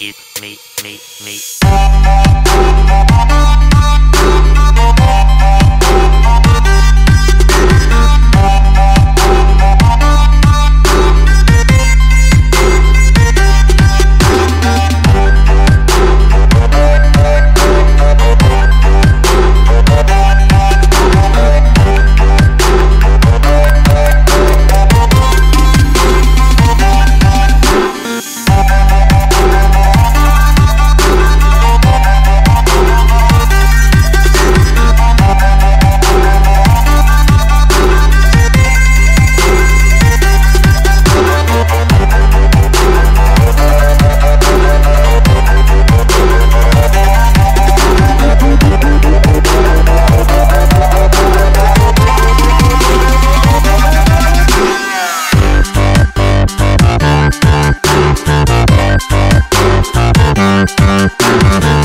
Keep me, me, me. Thank